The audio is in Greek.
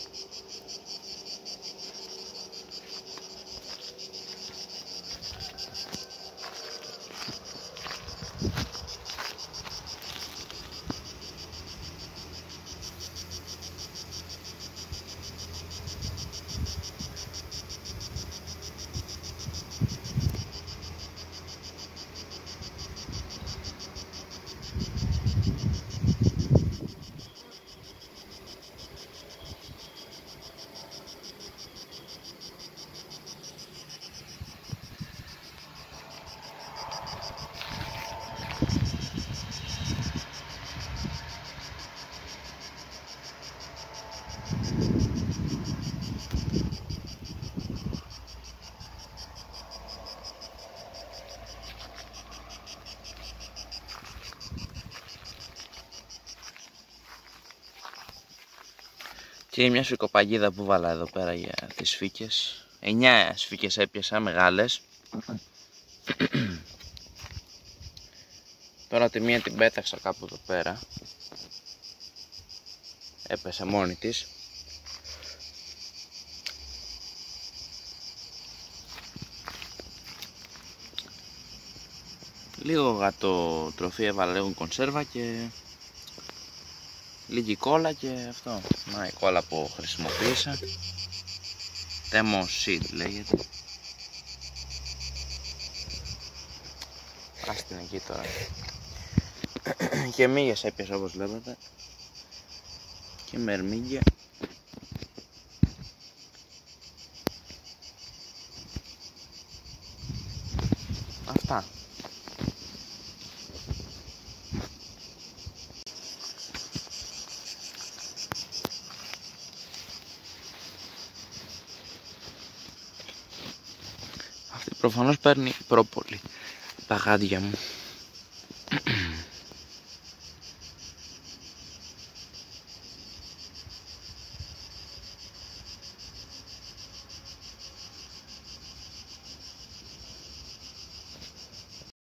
you Και μια σφικοπαγίδα που βάλα εδώ πέρα για τις σφίκες. 9 σφίκες έπιασα μεγάλες. Τώρα τη μία την πέταξα κάπου εδώ πέρα. Έπεσε μόνη της. Λίγο γατό τροφή έβαλα λίγο κονσέρβα και λίγη κόλλα και αυτό. Να η κόλλα που χρησιμοποίησα. Demo Seed λέγεται. Ας την εκεί τώρα. και μύγες έπιασα όπως βλέπετε. Και μερμήγκια. Αυτά. Προφανώς παίρνει πρόπολη τα γάντια μου.